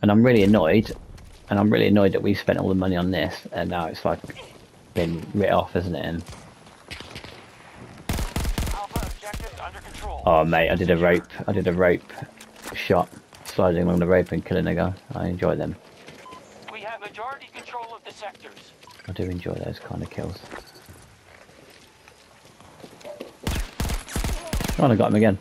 And I'm really annoyed. And I'm really annoyed that we spent all the money on this and now it's like been writ off, isn't it? And, oh mate, I did a rope. I did a rope shot sliding along the rope and killing a guy. I enjoy them. We have majority control of the sectors. I do enjoy those kind of kills. Oh, I got him again.